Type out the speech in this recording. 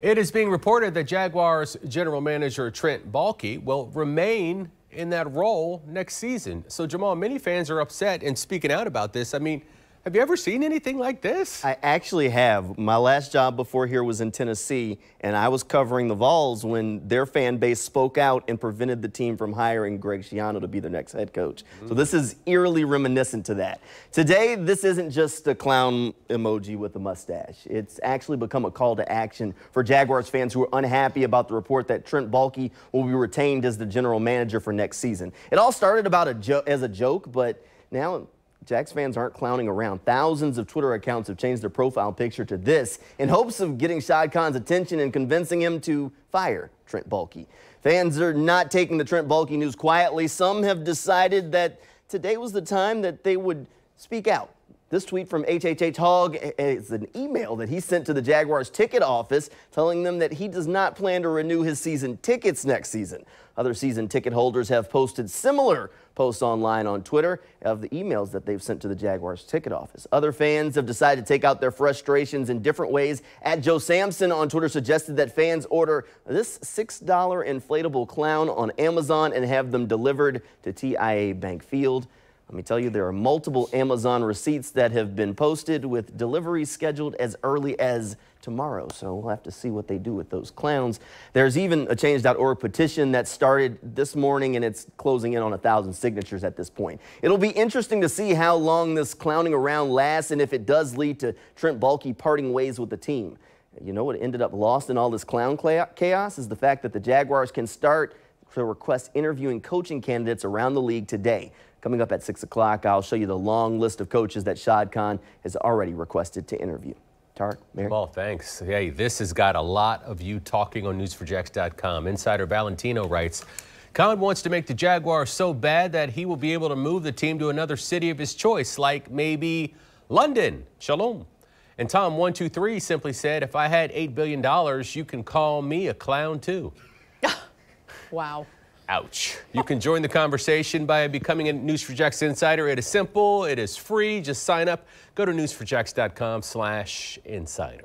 It is being reported that Jaguars general manager Trent Baalke will remain in that role next season. So, Jamal, many fans are upset and speaking out about this. I mean, have you ever seen anything like this? I actually have. My last job before here was in Tennessee, and I was covering the Vols when their fan base spoke out and prevented the team from hiring Greg Schiano to be their next head coach. Mm. So this is eerily reminiscent to that. Today, this isn't just a clown emoji with a mustache. It's actually become a call to action for Jaguars fans who are unhappy about the report that Trent Baalke will be retained as the general manager for next season. It all started about a as a joke, but now Jags fans aren't clowning around. Thousands of Twitter accounts have changed their profile picture to this in hopes of getting Shad Khan's attention and convincing him to fire Trent Baalke. Fans are not taking the Trent Baalke news quietly. Some have decided that today was the time that they would speak out this tweet from HHH Hogg is an email that he sent to the Jaguars ticket office telling them that he does not plan to renew his season tickets next season. Other season ticket holders have posted similar posts online on Twitter of the emails that they've sent to the Jaguars ticket office. Other fans have decided to take out their frustrations in different ways. At Joe Sampson on Twitter suggested that fans order this $6 inflatable clown on Amazon and have them delivered to TIAA Bank Field. Let me tell you, there are multiple Amazon receipts that have been posted with deliveries scheduled as early as tomorrow. So we'll have to see what they do with those clowns. There's even a change.org petition that started this morning and it's closing in on a thousand signatures at this point. It'll be interesting to see how long this clowning around lasts and if it does lead to Trent Baalke parting ways with the team. You know what ended up lost in all this clown chaos is the fact that the Jaguars can start to request interviewing coaching candidates around the league today. Coming up at 6 o'clock, I'll show you the long list of coaches that Shad Khan has already requested to interview. Tarek, Mary? Well, thanks. Hey, this has got a lot of you talking on News4Jax.com. Insider Valentino writes, Khan wants to make the Jaguars so bad that he will be able to move the team to another city of his choice, like maybe London. Shalom. And Tom123 simply said, if I had $8 billion, you can call me a clown too. Wow. Ouch. You can join the conversation by becoming a News4Jax insider. It is simple. It is free. Just sign up. Go to news4jax.com slash insider.